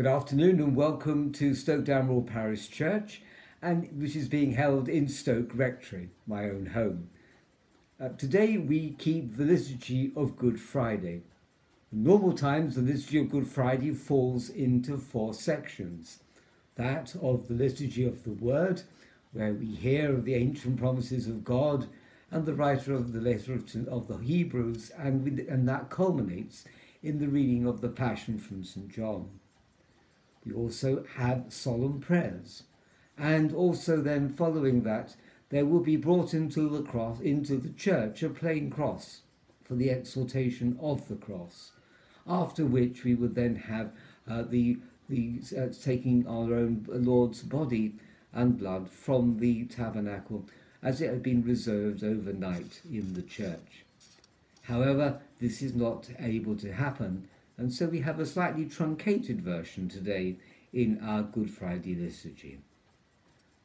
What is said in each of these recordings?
Good afternoon and welcome to Stoke Damerel Parish Church, and which is being held in Stoke Rectory, my own home. Uh, today we keep the liturgy of Good Friday. In normal times, the liturgy of Good Friday falls into four sections: that of the liturgy of the Word, where we hear of the ancient promises of God, and the writer of the letter of, of the Hebrews, and, with, and that culminates in the reading of the Passion from St. John. We also have solemn prayers. And also then following that, there will be brought into the cross, into the church, a plain cross for the exaltation of the cross. After which we would then have uh, the, the uh, taking our own Lord's body and blood from the tabernacle as it had been reserved overnight in the church. However, this is not able to happen and so we have a slightly truncated version today in our Good Friday liturgy.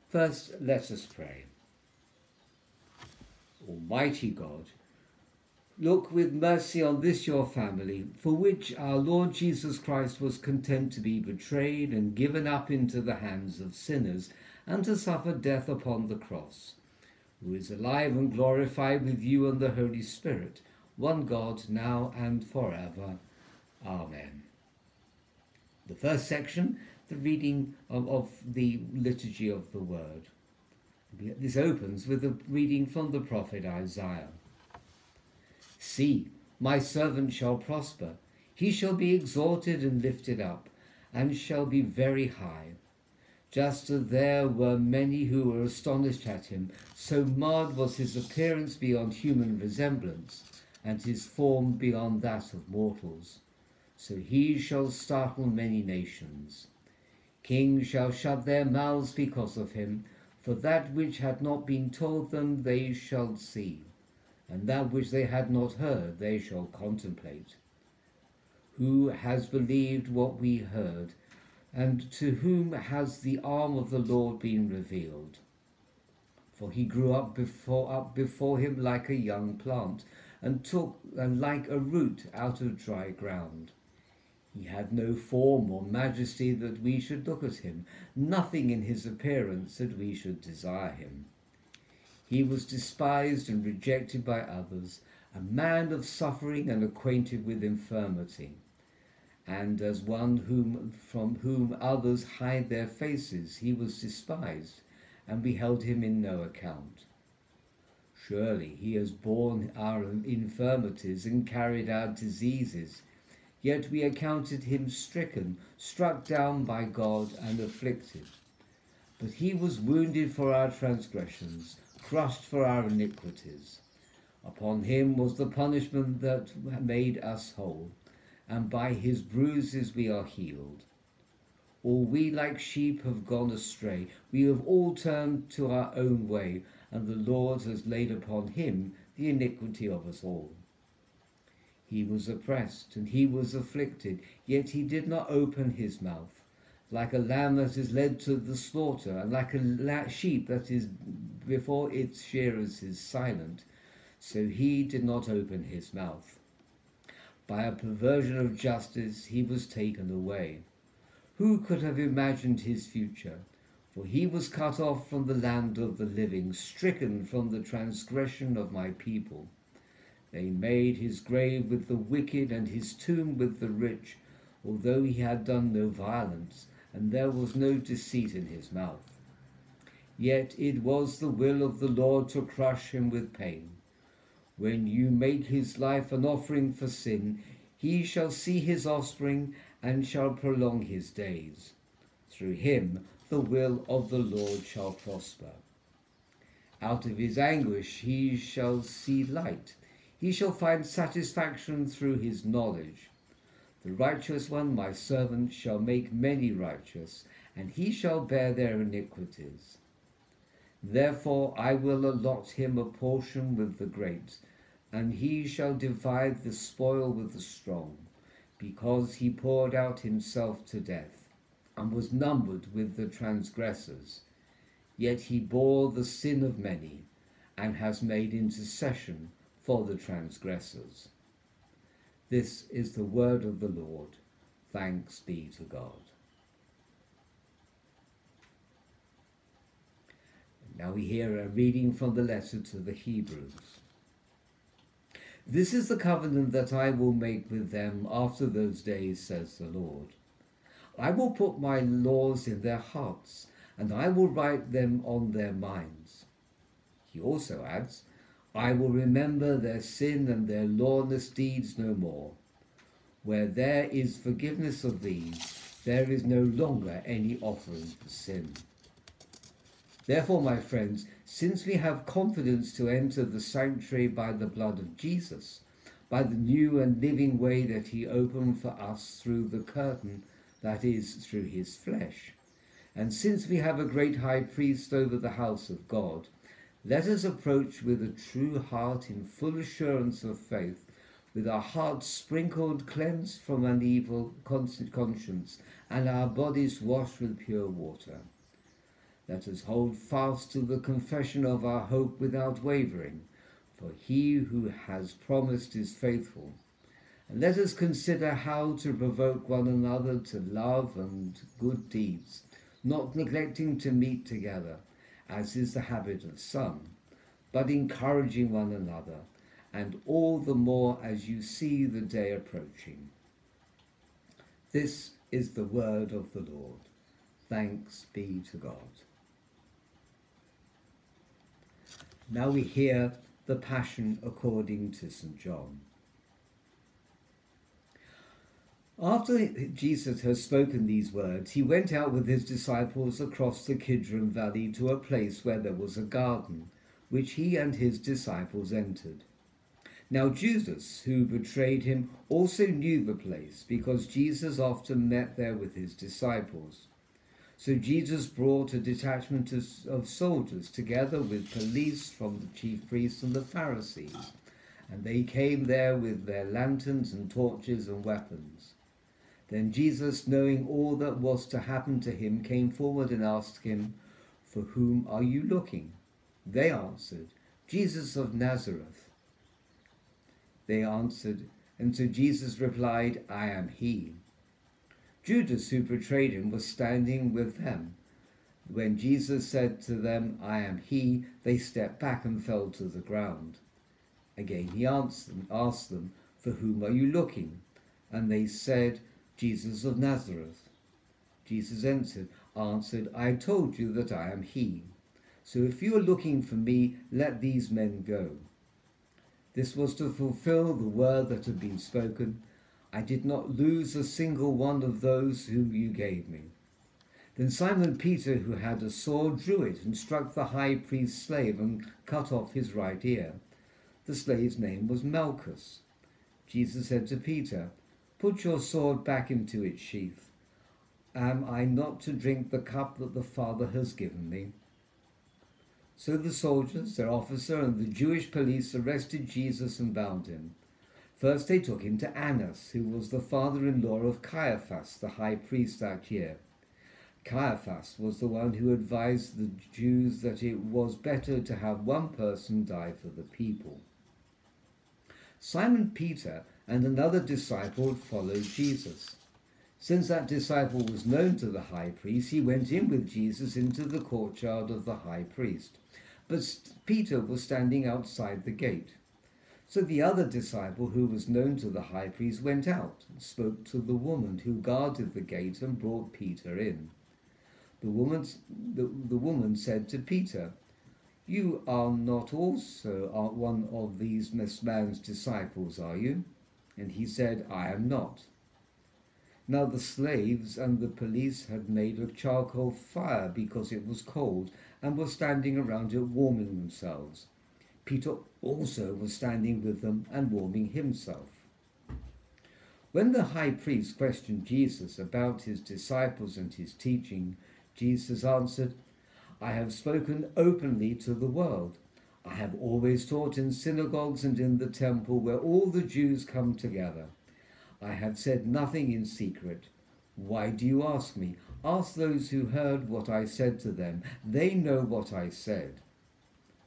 First, let us pray. Almighty God, look with mercy on this your family, for which our Lord Jesus Christ was content to be betrayed and given up into the hands of sinners, and to suffer death upon the cross, who is alive and glorified with you and the Holy Spirit, one God, now and forever. Amen. The first section, the reading of, of the liturgy of the word. This opens with a reading from the prophet Isaiah. See, my servant shall prosper. He shall be exalted and lifted up, and shall be very high. Just as there were many who were astonished at him, so marred was his appearance beyond human resemblance, and his form beyond that of mortals so he shall startle many nations. Kings shall shut their mouths because of him, for that which had not been told them they shall see, and that which they had not heard they shall contemplate. Who has believed what we heard, and to whom has the arm of the Lord been revealed? For he grew up before up before him like a young plant, and took and like a root out of dry ground. He had no form or majesty that we should look at him, nothing in his appearance that we should desire him. He was despised and rejected by others, a man of suffering and acquainted with infirmity, and as one whom, from whom others hide their faces, he was despised, and we held him in no account. Surely he has borne our infirmities and carried our diseases yet we accounted him stricken, struck down by God, and afflicted. But he was wounded for our transgressions, crushed for our iniquities. Upon him was the punishment that made us whole, and by his bruises we are healed. All we like sheep have gone astray, we have all turned to our own way, and the Lord has laid upon him the iniquity of us all. He was oppressed and he was afflicted, yet he did not open his mouth. Like a lamb that is led to the slaughter, and like a sheep that is before its shearers is silent, so he did not open his mouth. By a perversion of justice he was taken away. Who could have imagined his future? For he was cut off from the land of the living, stricken from the transgression of my people. They made his grave with the wicked and his tomb with the rich, although he had done no violence, and there was no deceit in his mouth. Yet it was the will of the Lord to crush him with pain. When you make his life an offering for sin, he shall see his offspring and shall prolong his days. Through him the will of the Lord shall prosper. Out of his anguish he shall see light he shall find satisfaction through his knowledge. The righteous one, my servant, shall make many righteous, and he shall bear their iniquities. Therefore I will allot him a portion with the great, and he shall divide the spoil with the strong, because he poured out himself to death, and was numbered with the transgressors. Yet he bore the sin of many, and has made intercession for the transgressors. This is the word of the Lord. Thanks be to God. Now we hear a reading from the letter to the Hebrews. This is the covenant that I will make with them after those days, says the Lord. I will put my laws in their hearts, and I will write them on their minds. He also adds, I will remember their sin and their lawless deeds no more. Where there is forgiveness of these, there is no longer any offering for sin. Therefore, my friends, since we have confidence to enter the sanctuary by the blood of Jesus, by the new and living way that he opened for us through the curtain, that is, through his flesh, and since we have a great high priest over the house of God, let us approach with a true heart in full assurance of faith, with our hearts sprinkled, cleansed from an evil constant conscience, and our bodies washed with pure water. Let us hold fast to the confession of our hope without wavering, for he who has promised is faithful. And let us consider how to provoke one another to love and good deeds, not neglecting to meet together, as is the habit of some, but encouraging one another, and all the more as you see the day approaching. This is the word of the Lord. Thanks be to God. Now we hear the Passion according to St. John. After Jesus had spoken these words, he went out with his disciples across the Kidron Valley to a place where there was a garden, which he and his disciples entered. Now Judas, who betrayed him, also knew the place, because Jesus often met there with his disciples. So Jesus brought a detachment of soldiers together with police from the chief priests and the Pharisees, and they came there with their lanterns and torches and weapons. Then Jesus, knowing all that was to happen to him, came forward and asked him, For whom are you looking? They answered, Jesus of Nazareth. They answered, and so Jesus replied, I am he. Judas, who betrayed him, was standing with them. When Jesus said to them, I am he, they stepped back and fell to the ground. Again he asked them, For whom are you looking? And they said, Jesus of Nazareth. Jesus answered, I told you that I am he. So if you are looking for me, let these men go. This was to fulfill the word that had been spoken I did not lose a single one of those whom you gave me. Then Simon Peter, who had a sword, drew it and struck the high priest's slave and cut off his right ear. The slave's name was Malchus. Jesus said to Peter, Put your sword back into its sheath. Am I not to drink the cup that the Father has given me? So the soldiers, their officer, and the Jewish police arrested Jesus and bound him. First they took him to Annas, who was the father-in-law of Caiaphas, the high priest that year. Caiaphas was the one who advised the Jews that it was better to have one person die for the people. Simon Peter and another disciple followed Jesus. Since that disciple was known to the high priest, he went in with Jesus into the courtyard of the high priest. But Peter was standing outside the gate. So the other disciple, who was known to the high priest, went out and spoke to the woman who guarded the gate and brought Peter in. The woman, the, the woman said to Peter, You are not also one of these man's disciples, are you? And he said, I am not. Now the slaves and the police had made a charcoal fire because it was cold and were standing around it warming themselves. Peter also was standing with them and warming himself. When the high priest questioned Jesus about his disciples and his teaching, Jesus answered, I have spoken openly to the world. I have always taught in synagogues and in the temple where all the Jews come together. I have said nothing in secret. Why do you ask me? Ask those who heard what I said to them. They know what I said.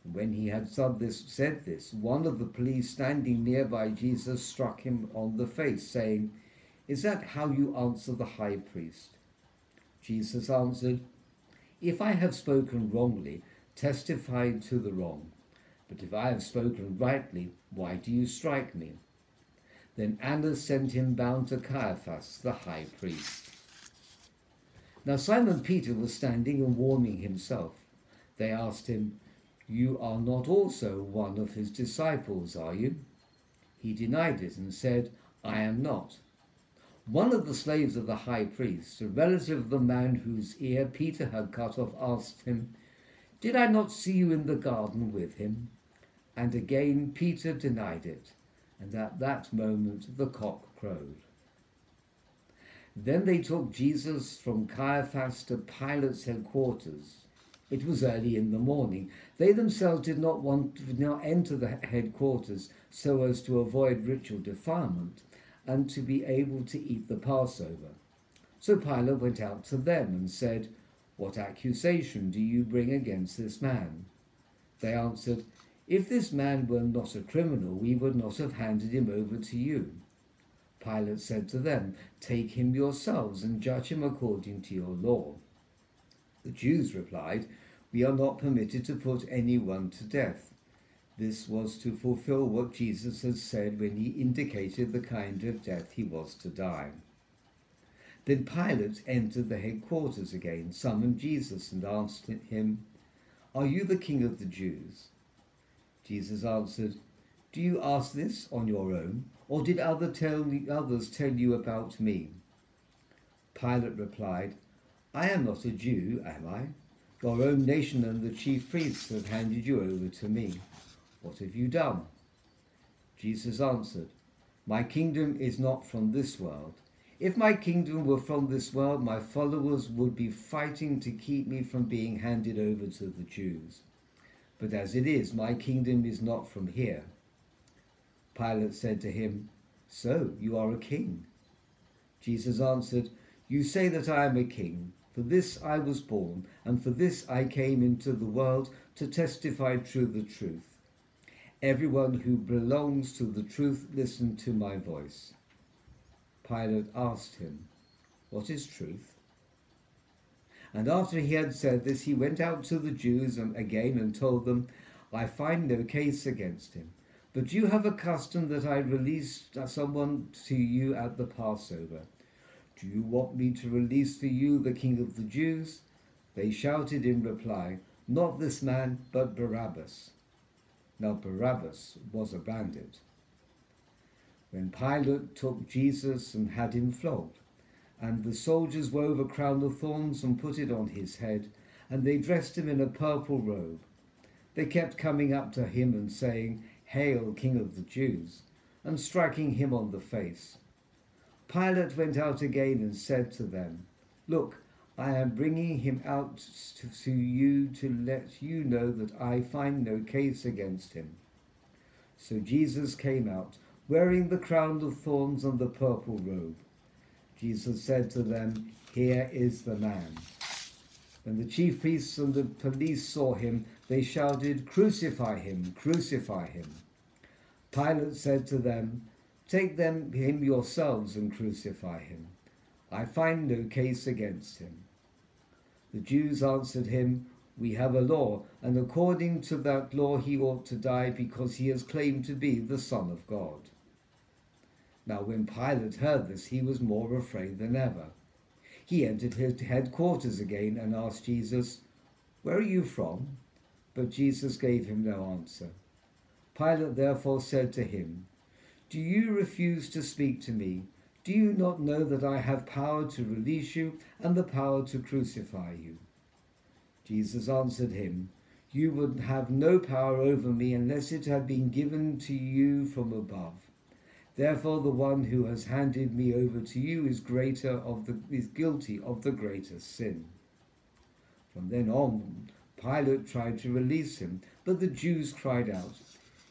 When he had said this, said this, one of the police standing nearby Jesus struck him on the face, saying, Is that how you answer the high priest? Jesus answered, If I have spoken wrongly, testified to the wrong. But if I have spoken rightly, why do you strike me? Then Annas sent him bound to Caiaphas, the high priest. Now Simon Peter was standing and warming himself. They asked him, You are not also one of his disciples, are you? He denied it and said, I am not. One of the slaves of the high priest, a relative of the man whose ear Peter had cut off, asked him, Did I not see you in the garden with him? And again Peter denied it, and at that moment the cock crowed. Then they took Jesus from Caiaphas to Pilate's headquarters. It was early in the morning. They themselves did not want to now enter the headquarters so as to avoid ritual defilement and to be able to eat the Passover. So Pilate went out to them and said, What accusation do you bring against this man? They answered, If this man were not a criminal, we would not have handed him over to you. Pilate said to them, Take him yourselves and judge him according to your law. The Jews replied, We are not permitted to put anyone to death. This was to fulfill what Jesus had said when he indicated the kind of death he was to die. Then Pilate entered the headquarters again, summoned Jesus, and asked him, Are you the king of the Jews? Jesus answered, Do you ask this on your own, or did other tell, others tell you about me? Pilate replied, I am not a Jew, am I? Your own nation and the chief priests have handed you over to me. What have you done? Jesus answered, My kingdom is not from this world. If my kingdom were from this world, my followers would be fighting to keep me from being handed over to the Jews. But as it is, my kingdom is not from here. Pilate said to him, So you are a king? Jesus answered, You say that I am a king. For this I was born, and for this I came into the world to testify to the truth. Everyone who belongs to the truth listen to my voice. Pilate asked him, What is truth? And after he had said this, he went out to the Jews again and told them, I find no case against him. But you have a custom that I release someone to you at the Passover. Do you want me to release for you the king of the Jews? They shouted in reply, Not this man, but Barabbas. Now Barabbas was a bandit. When Pilate took Jesus and had him flogged, and the soldiers wove a crown of thorns and put it on his head, and they dressed him in a purple robe, they kept coming up to him and saying, Hail, King of the Jews, and striking him on the face. Pilate went out again and said to them, Look, I am bringing him out to, to, you to let you know that I find no case against him. So Jesus came out, wearing the crown of thorns and the purple robe. Jesus said to them, Here is the man. When the chief priests and the police saw him, they shouted, Crucify him, crucify him. Pilate said to them, Take them him yourselves and crucify him. I find no case against him. The Jews answered him, We have a law, and according to that law he ought to die because he has claimed to be the Son of God. Now when Pilate heard this, he was more afraid than ever. He entered his headquarters again and asked Jesus, Where are you from? But Jesus gave him no answer. Pilate therefore said to him, Do you refuse to speak to me? Do you not know that I have power to release you and the power to crucify you? Jesus answered him, You would have no power over me unless it had been given to you from above. Therefore the one who has handed me over to you is greater of the is guilty of the greater sin. From then on Pilate tried to release him, but the Jews cried out,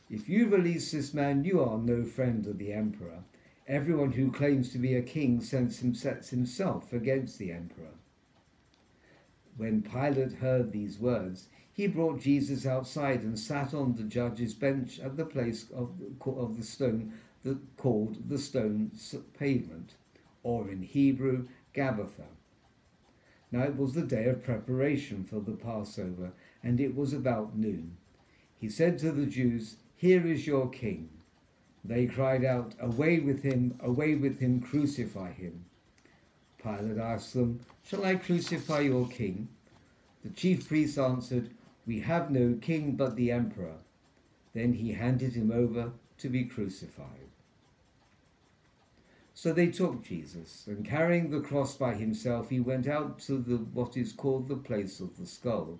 If you release this man, you are no friend of the emperor. Everyone who claims to be a king sets himself against the emperor. When Pilate heard these words, he brought Jesus outside and sat on the judge's bench at the place of, of the stone that called the stone pavement, or in Hebrew, Gabbatha. Now it was the day of preparation for the Passover, and it was about noon. He said to the Jews, Here is your king. They cried out, Away with him, away with him, crucify him. Pilate asked them, Shall I crucify your king? The chief priests answered, We have no king but the emperor. Then he handed him over to be crucified. So they took Jesus, and carrying the cross by himself, he went out to the, what is called the place of the skull,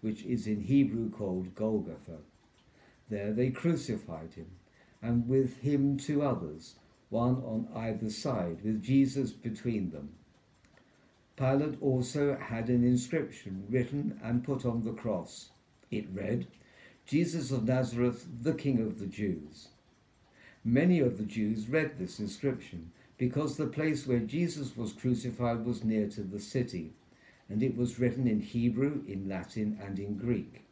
which is in Hebrew called Golgotha. There they crucified him, and with him two others, one on either side, with Jesus between them. Pilate also had an inscription written and put on the cross. It read, Jesus of Nazareth, the King of the Jews. Many of the Jews read this inscription because the place where Jesus was crucified was near to the city, and it was written in Hebrew, in Latin, and in Greek.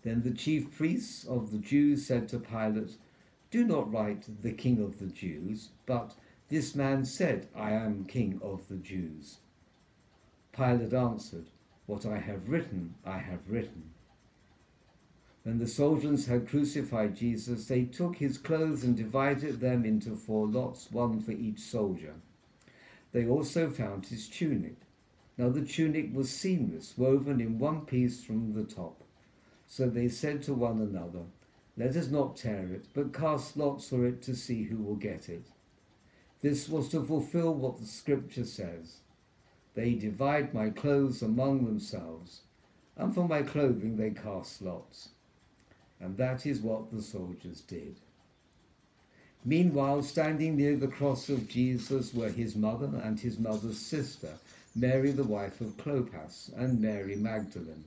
Then the chief priests of the Jews said to Pilate, Do not write the King of the Jews, but this man said, I am King of the Jews. Pilate answered, What I have written, I have written. When the soldiers had crucified Jesus, they took his clothes and divided them into four lots, one for each soldier. They also found his tunic. Now the tunic was seamless, woven in one piece from the top. So they said to one another, Let us not tear it, but cast lots for it to see who will get it. This was to fulfill what the scripture says They divide my clothes among themselves, and for my clothing they cast lots. And that is what the soldiers did. Meanwhile, standing near the cross of Jesus were his mother and his mother's sister, Mary the wife of Clopas, and Mary Magdalene.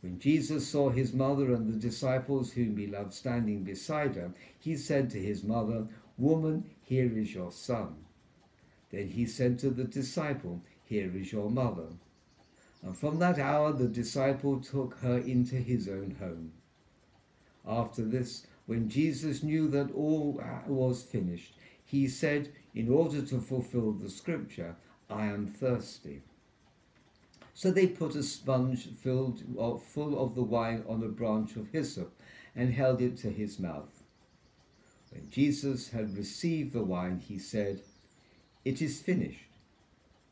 When Jesus saw his mother and the disciples whom he loved standing beside her, he said to his mother, Woman, here is your son. Then he said to the disciple, Here is your mother. And from that hour the disciple took her into his own home. After this, when Jesus knew that all was finished, he said, in order to fulfill the scripture, I am thirsty. So they put a sponge filled of, full of the wine on a branch of hyssop and held it to his mouth. When Jesus had received the wine, he said, It is finished.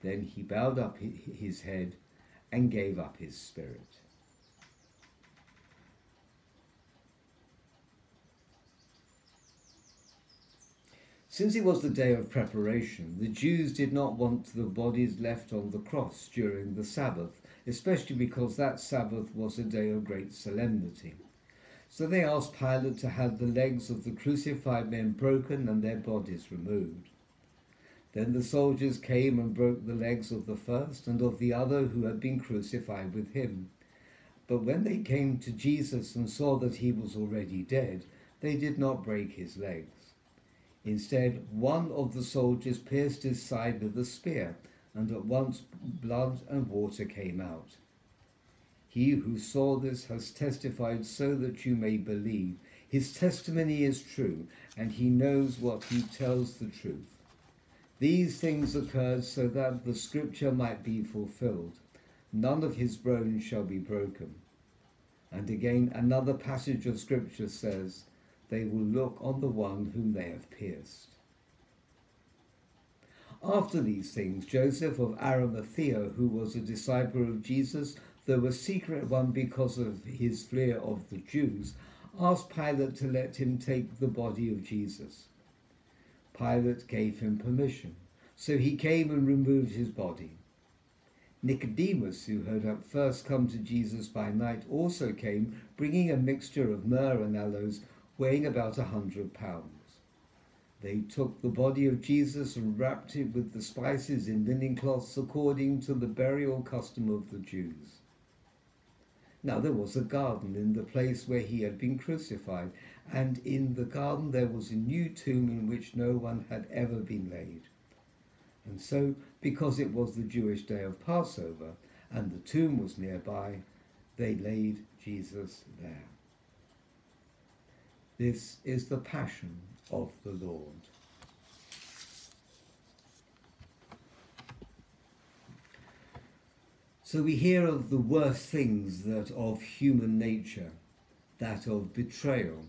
Then he bowed up his head and gave up his spirit. Since it was the day of preparation, the Jews did not want the bodies left on the cross during the Sabbath, especially because that Sabbath was a day of great solemnity. So they asked Pilate to have the legs of the crucified men broken and their bodies removed. Then the soldiers came and broke the legs of the first and of the other who had been crucified with him. But when they came to Jesus and saw that he was already dead, they did not break his legs. Instead, one of the soldiers pierced his side with a spear, and at once blood and water came out. He who saw this has testified so that you may believe. His testimony is true, and he knows what he tells the truth. These things occurred so that the scripture might be fulfilled. None of his bones shall be broken. And again, another passage of scripture says, they will look on the one whom they have pierced. After these things, Joseph of Arimathea, who was a disciple of Jesus, though a secret one because of his fear of the Jews, asked Pilate to let him take the body of Jesus. Pilate gave him permission, so he came and removed his body. Nicodemus, who had at first come to Jesus by night, also came, bringing a mixture of myrrh and aloes weighing about a hundred pounds. They took the body of Jesus and wrapped it with the spices in linen cloths according to the burial custom of the Jews. Now there was a garden in the place where he had been crucified, and in the garden there was a new tomb in which no one had ever been laid. And so, because it was the Jewish day of Passover, and the tomb was nearby, they laid Jesus there. This is the passion of the Lord. So we hear of the worst things that of human nature, that of betrayal,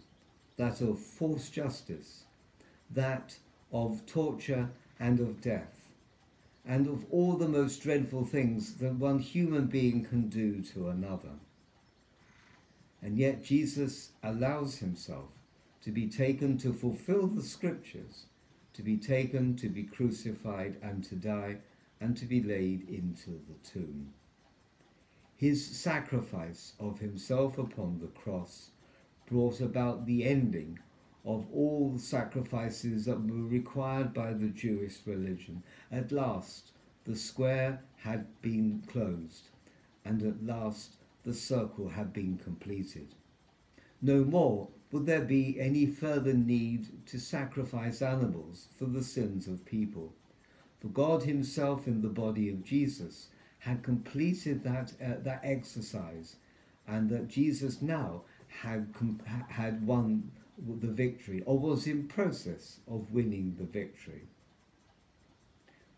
that of false justice, that of torture and of death, and of all the most dreadful things that one human being can do to another. And yet Jesus allows himself to be taken to fulfill the scriptures, to be taken to be crucified and to die and to be laid into the tomb. His sacrifice of himself upon the cross brought about the ending of all the sacrifices that were required by the Jewish religion. At last, the square had been closed, and at last the circle had been completed. No more would there be any further need to sacrifice animals for the sins of people. For God Himself, in the body of Jesus, had completed that, uh, that exercise, and that Jesus now had, had won the victory, or was in process of winning the victory.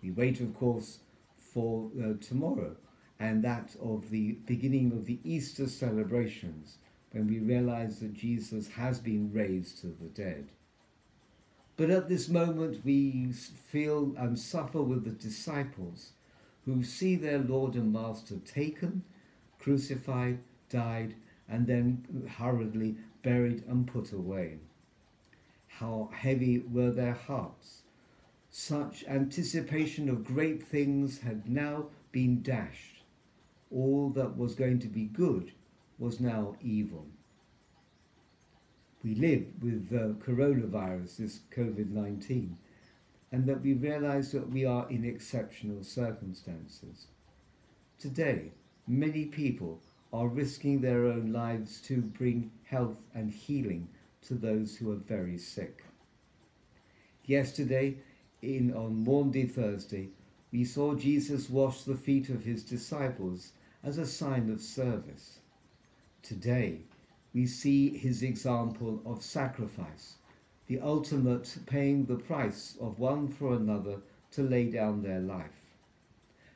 We wait, of course, for uh, tomorrow and that of the beginning of the Easter celebrations when we realize that Jesus has been raised to the dead. But at this moment, we feel and suffer with the disciples who see their Lord and Master taken, crucified, died, and then hurriedly buried and put away. How heavy were their hearts! Such anticipation of great things had now been dashed. All that was going to be good was now evil. We live with the coronavirus, this COVID 19, and that we realize that we are in exceptional circumstances. Today, many people are risking their own lives to bring health and healing to those who are very sick. Yesterday, in on Maundy Thursday, we saw Jesus wash the feet of his disciples as a sign of service. Today, we see his example of sacrifice, the ultimate paying the price of one for another to lay down their life.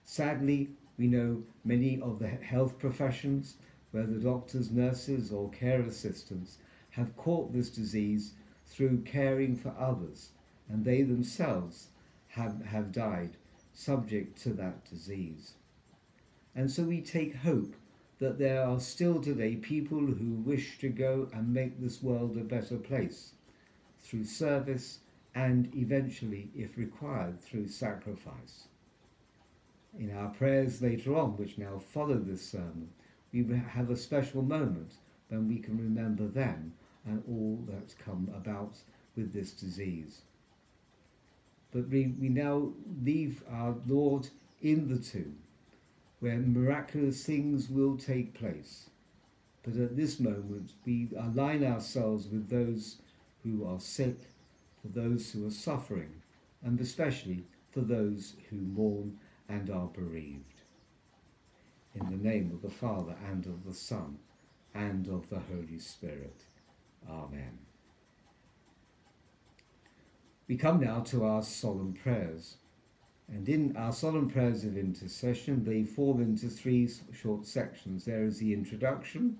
Sadly, we know many of the health professions, whether doctors, nurses, or care assistants, have caught this disease through caring for others, and they themselves have, have died subject to that disease. And so we take hope that there are still today people who wish to go and make this world a better place through service and eventually, if required, through sacrifice. In our prayers later on, which now follow this sermon, we have a special moment when we can remember them and all that's come about with this disease. But we, we now leave our Lord in the tomb, where miraculous things will take place. But at this moment, we align ourselves with those who are sick, for those who are suffering, and especially for those who mourn and are bereaved. In the name of the Father, and of the Son, and of the Holy Spirit. Amen. We come now to our solemn prayers. And in our solemn prayers of intercession, they fall into three short sections. There is the introduction,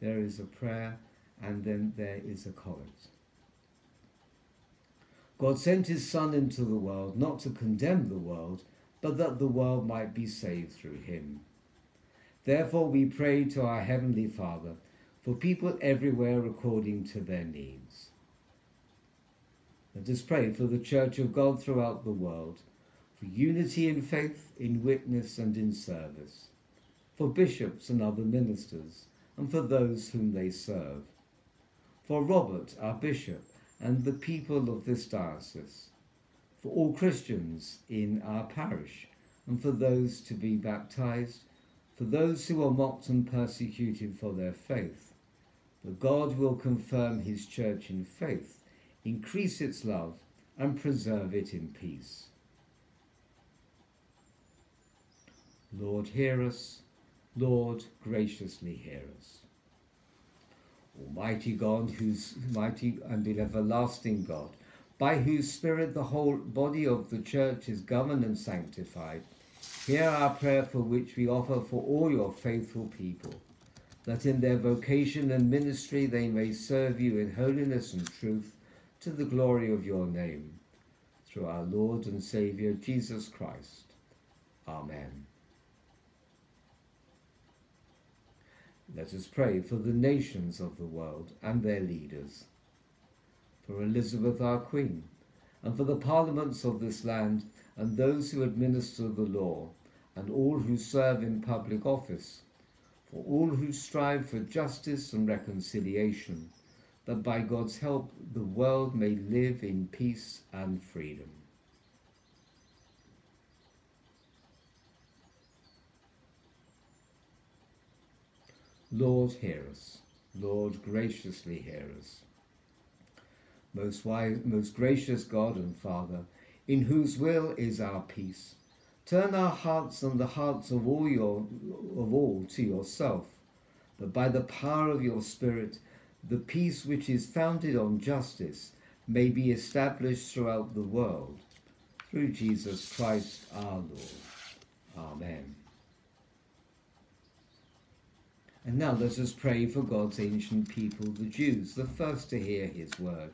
there is a prayer, and then there is a collect. God sent his Son into the world not to condemn the world, but that the world might be saved through him. Therefore, we pray to our Heavenly Father for people everywhere according to their needs. Let us pray for the Church of God throughout the world, for unity in faith, in witness, and in service, for bishops and other ministers, and for those whom they serve, for Robert, our bishop, and the people of this diocese, for all Christians in our parish, and for those to be baptized, for those who are mocked and persecuted for their faith, that God will confirm his church in faith, increase its love, and preserve it in peace. Lord, hear us. Lord, graciously hear us. Almighty God, whose mighty and everlasting God, by whose Spirit the whole body of the Church is governed and sanctified, Hear our prayer for which we offer for all your faithful people, that in their vocation and ministry they may serve you in holiness and truth to the glory of your name. Through our Lord and Saviour Jesus Christ. Amen. Let us pray for the nations of the world and their leaders, for Elizabeth our Queen, and for the parliaments of this land and those who administer the law, and all who serve in public office, for all who strive for justice and reconciliation, that by God's help the world may live in peace and freedom. Lord, hear us. Lord, graciously hear us. Most wise, most gracious God and Father, in whose will is our peace, turn our hearts and the hearts of all your of all to yourself, that by the power of your Spirit, the peace which is founded on justice may be established throughout the world. Through Jesus Christ our Lord. Amen. And now let us pray for God's ancient people, the Jews, the first to hear his word,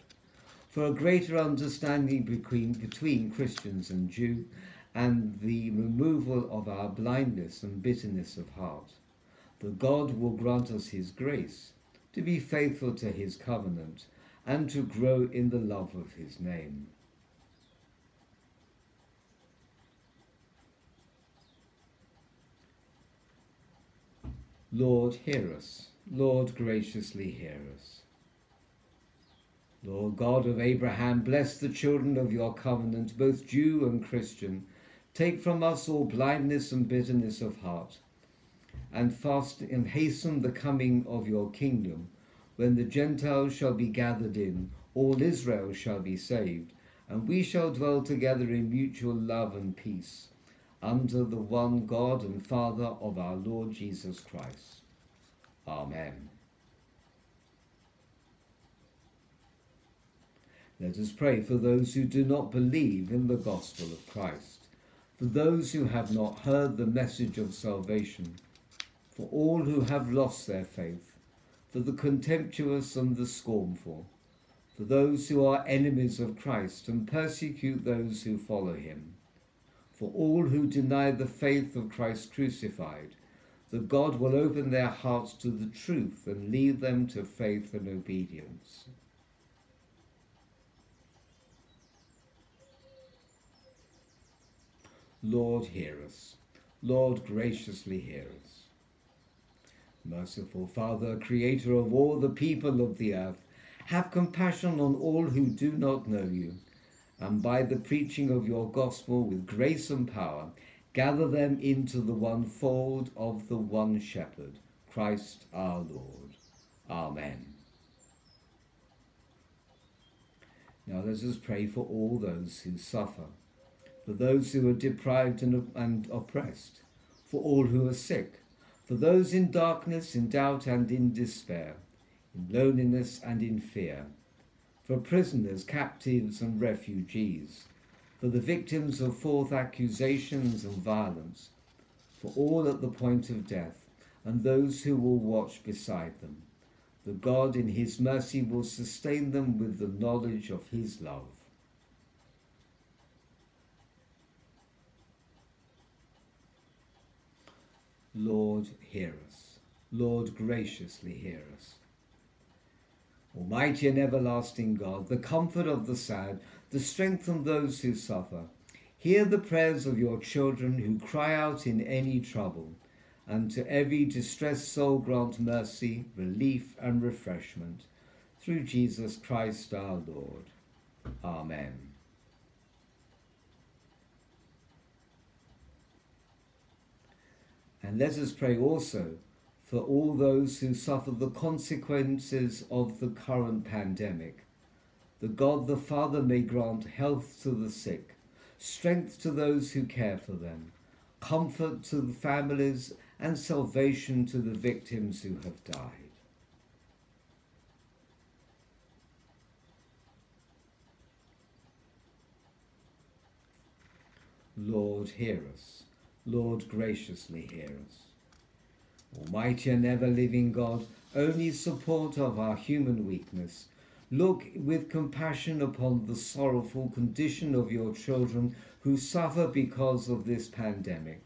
for a greater understanding between, between Christians and Jew, and the removal of our blindness and bitterness of heart. That God will grant us his grace to be faithful to his covenant and to grow in the love of his name. Lord, hear us. Lord, graciously hear us. Lord God of Abraham, bless the children of your covenant, both Jew and Christian. Take from us all blindness and bitterness of heart, and fast and hasten the coming of your kingdom, when the Gentiles shall be gathered in, all Israel shall be saved, and we shall dwell together in mutual love and peace under the one God and Father of our Lord Jesus Christ. Amen. Let us pray for those who do not believe in the gospel of Christ, for those who have not heard the message of salvation, for all who have lost their faith, for the contemptuous and the scornful, for those who are enemies of Christ and persecute those who follow him for all who deny the faith of Christ crucified, that God will open their hearts to the truth and lead them to faith and obedience. Lord, hear us. Lord, graciously hear us. Merciful Father, Creator of all the people of the earth, have compassion on all who do not know you and by the preaching of your gospel with grace and power, gather them into the one fold of the one shepherd, Christ our Lord. Amen. Now let us pray for all those who suffer, for those who are deprived and, and oppressed, for all who are sick, for those in darkness, in doubt, and in despair, in loneliness and in fear for prisoners, captives, and refugees, for the victims of false accusations and violence, for all at the point of death, and those who will watch beside them. The God in his mercy will sustain them with the knowledge of his love. Lord, hear us. Lord, graciously hear us. Almighty and everlasting God, the comfort of the sad, the strength of those who suffer, hear the prayers of your children who cry out in any trouble, and to every distressed soul grant mercy, relief, and refreshment. Through Jesus Christ our Lord. Amen. And let us pray also for all those who suffer the consequences of the current pandemic. The God the Father may grant health to the sick, strength to those who care for them, comfort to the families, and salvation to the victims who have died. Lord, hear us. Lord, graciously hear us. Almighty and ever living God, only support of our human weakness, look with compassion upon the sorrowful condition of your children who suffer because of this pandemic.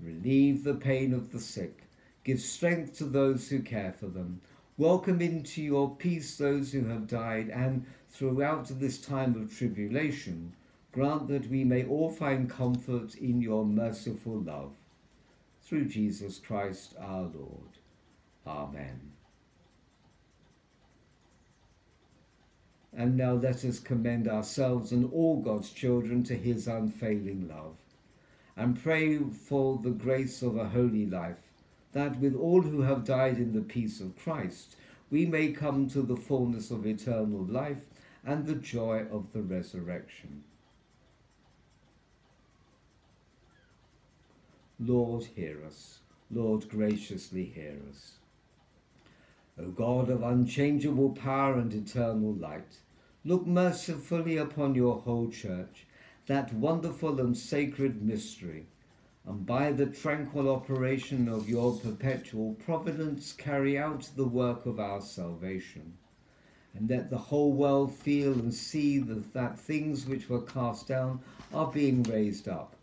Relieve the pain of the sick, give strength to those who care for them, welcome into your peace those who have died, and throughout this time of tribulation, grant that we may all find comfort in your merciful love. Through Jesus Christ our Lord. Amen. And now let us commend ourselves and all God's children to his unfailing love, and pray for the grace of a holy life, that with all who have died in the peace of Christ, we may come to the fullness of eternal life and the joy of the resurrection. Lord, hear us. Lord, graciously hear us. O God of unchangeable power and eternal light, look mercifully upon your whole church, that wonderful and sacred mystery, and by the tranquil operation of your perpetual providence carry out the work of our salvation. And let the whole world feel and see that, that things which were cast down are being raised up,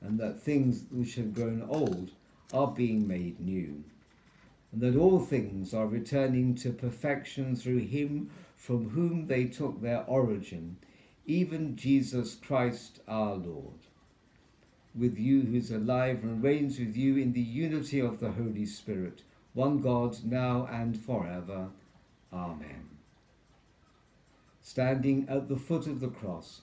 and that things which have grown old are being made new, and that all things are returning to perfection through him from whom they took their origin, even Jesus Christ our Lord. With you who is alive and reigns with you in the unity of the Holy Spirit, one God, now and forever. Amen. Standing at the foot of the cross,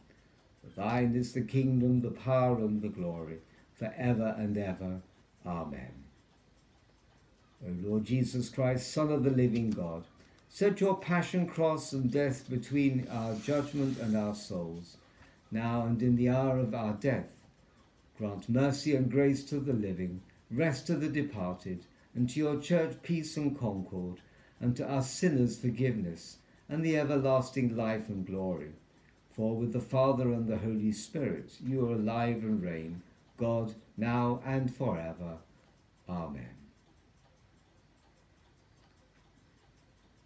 For thine is the kingdom, the power, and the glory, for ever and ever. Amen. O Lord Jesus Christ, Son of the living God, set your passion, cross, and death between our judgment and our souls, now and in the hour of our death. Grant mercy and grace to the living, rest to the departed, and to your church peace and concord, and to us sinners forgiveness, and the everlasting life and glory. For with the Father and the Holy Spirit you are alive and reign, God, now and forever. Amen.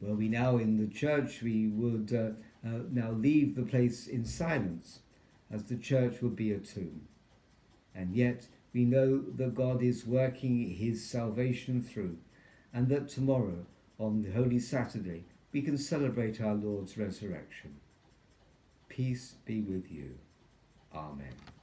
Were we now in the church, we would uh, uh, now leave the place in silence, as the church would be a tomb. And yet we know that God is working his salvation through, and that tomorrow, on the Holy Saturday, we can celebrate our Lord's resurrection. Peace be with you. Amen.